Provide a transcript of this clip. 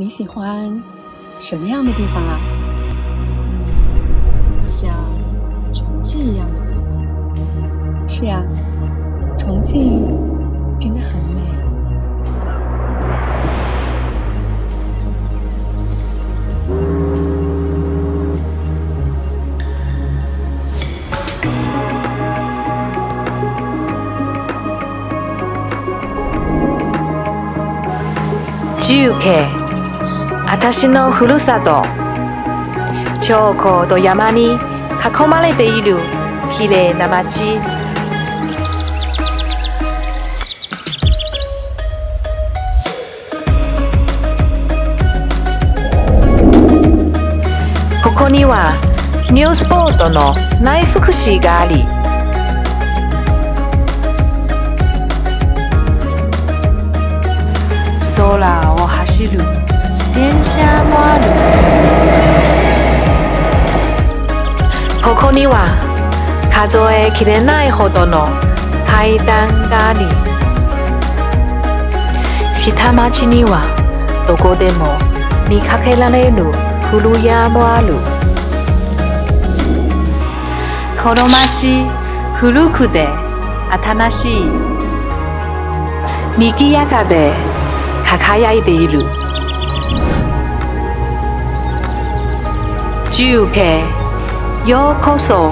你喜欢什么样的地方啊？像重庆一样的地方。是呀，重庆真的很美。重慶私のふるさと。超高と山に囲まれているきれいな町。ここにはニュースポートの内福祉があり空を走る電車もある。ここには数えきれないほどの階段があり下町にはどこでも見かけられる古屋もある。この町古くて新しい。賑やかで輝いている。重慶ようこそ